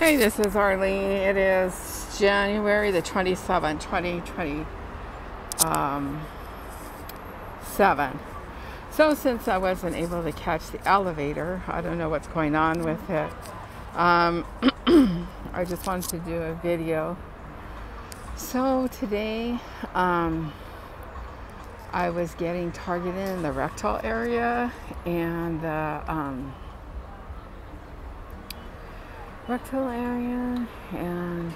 Hey, this is Arlene. It is January the 27th, 2027. Um, so, since I wasn't able to catch the elevator, I don't know what's going on with it. Um, I just wanted to do a video. So, today, um, I was getting targeted in the rectal area and the um, rectal area and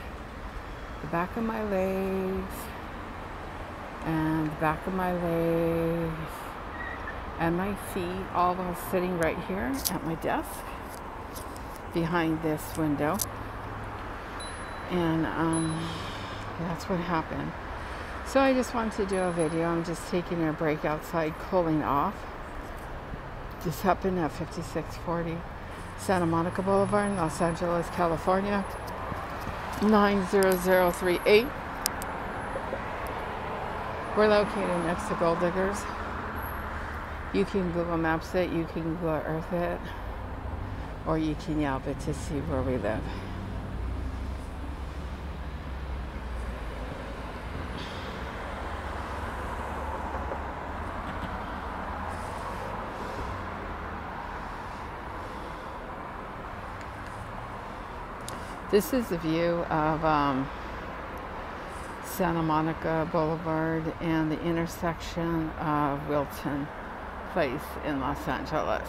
the back of my legs and the back of my legs and my feet all while sitting right here at my desk behind this window. And um, that's what happened. So I just wanted to do a video. I'm just taking a break outside cooling off. This happened at 5640 Santa Monica Boulevard, Los Angeles, California, 90038. We're located next to Gold Diggers. You can Google Maps it, you can Google Earth it, or you can Yelp it to see where we live. This is a view of um, Santa Monica Boulevard and the intersection of Wilton Place in Los Angeles.